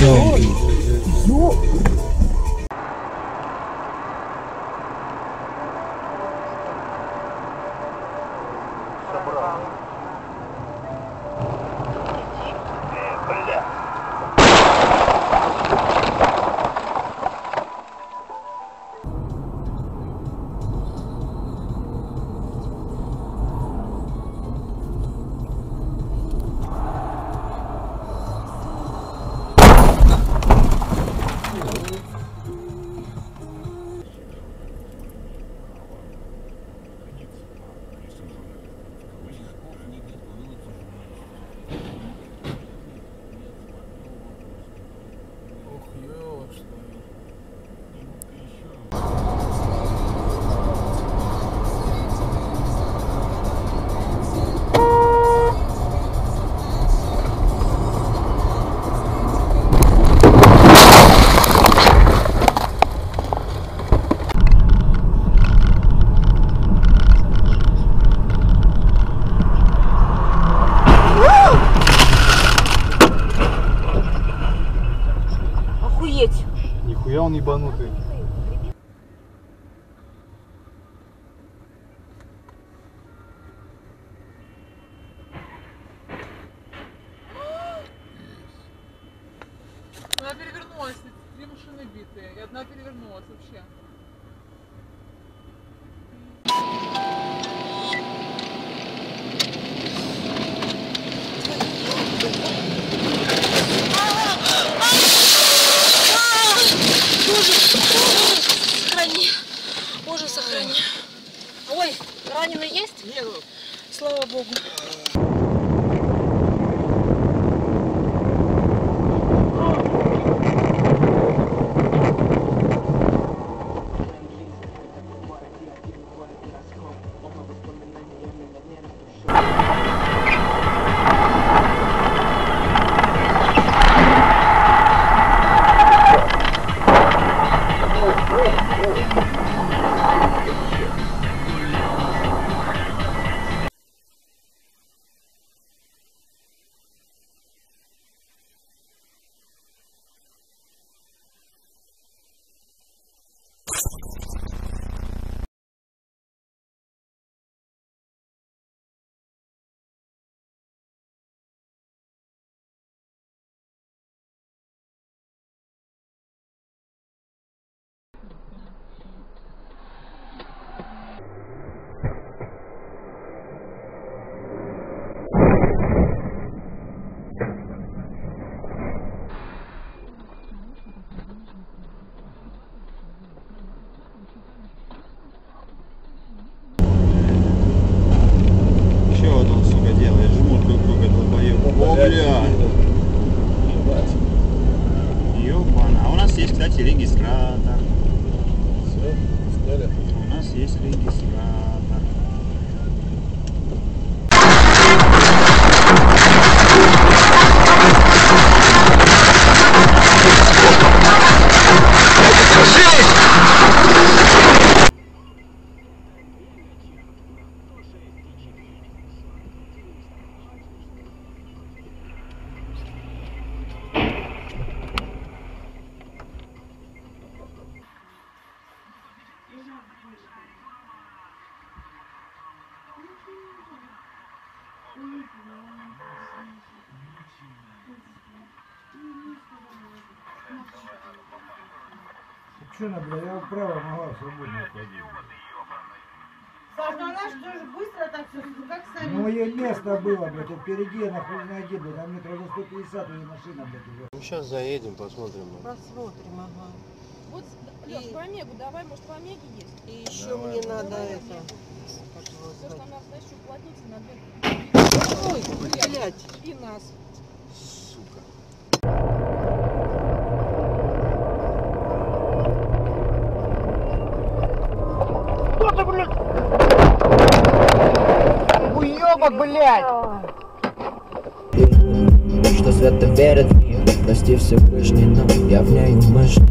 Yo. Собрал. Dios. Он ебанутый. Она перевернулась, две машины битые, и одна перевернулась вообще. Раненый есть? Нет. Слава богу. Регистратор. Все, сняли. У нас есть регистратор. Че она, бля, я вправо могла свободно ходить. Саш, ну она же тоже быстро так все, как сами. Ну, ей место было, блядь, впереди она хуй знает где, блядь, там метров за 150 у нее машина, блядь, уже. Ну сейчас заедем, посмотрим. Посмотрим, ага. Вот, Лёш, по Омегу давай, может, в Омеге есть? И еще мне надо это. Потому что нам, знаешь, уплотниться на две Ой, блядь. и нас. Сука. Уёбок, блядь! Что свято верит в нее Прости Всевышний, но я в ней умышленно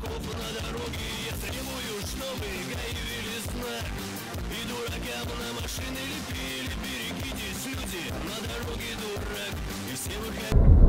дураков на дороге Я требую, чтобы гаявили знак И дуракам на машины лепили Берегитесь, люди, на дороге дурак И все выходят.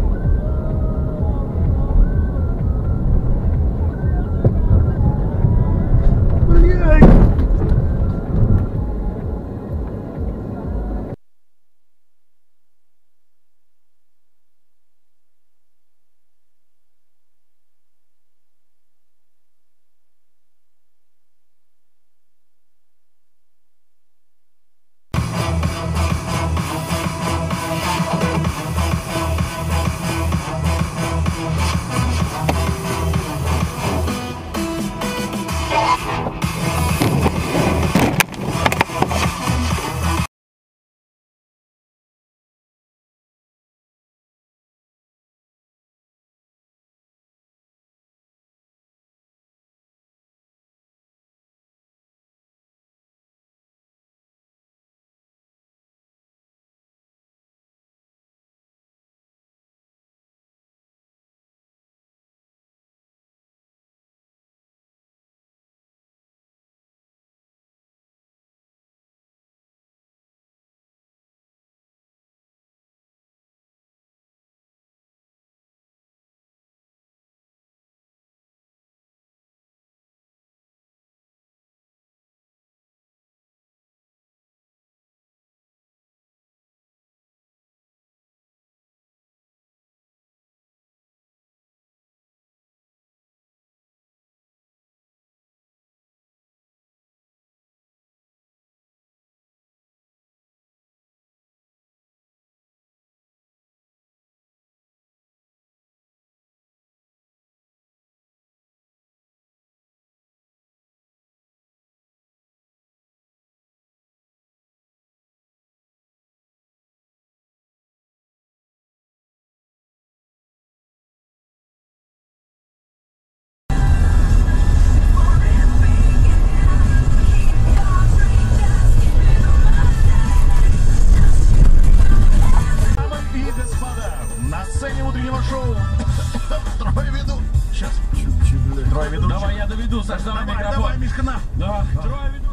Ведущих. Давай я доведу, Саш, давай Давай, микрофон. давай, Мишка, на. Да. Трое ведущих.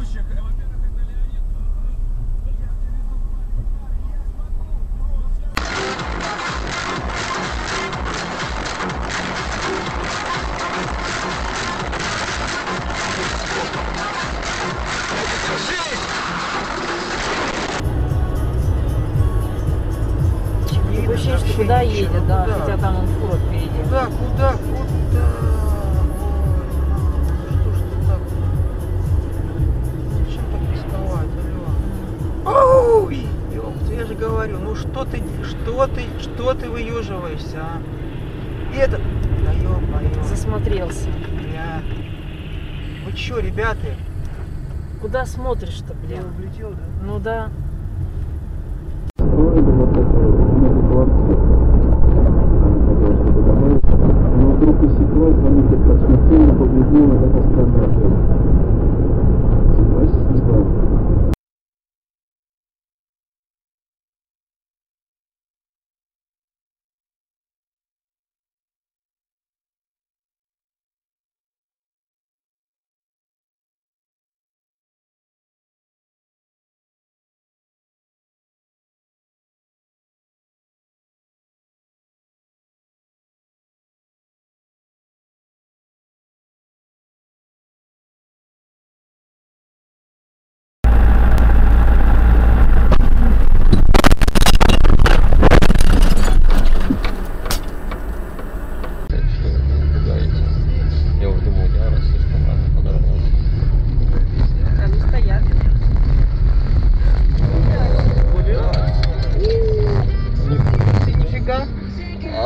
Ощущение, что куда едет, да, хотя там он вход впереди. Куда, куда? Говорю, ну что ты, что ты, что ты выеживаешься, а? И это, да ё-моё, Засмотрелся. бля. Вы чё, ребята? Куда смотришь-то, блин? Улетел, да? Ну да.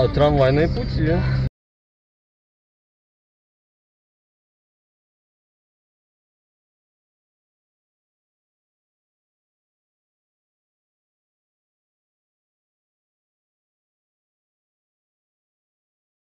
Трамвайные пути.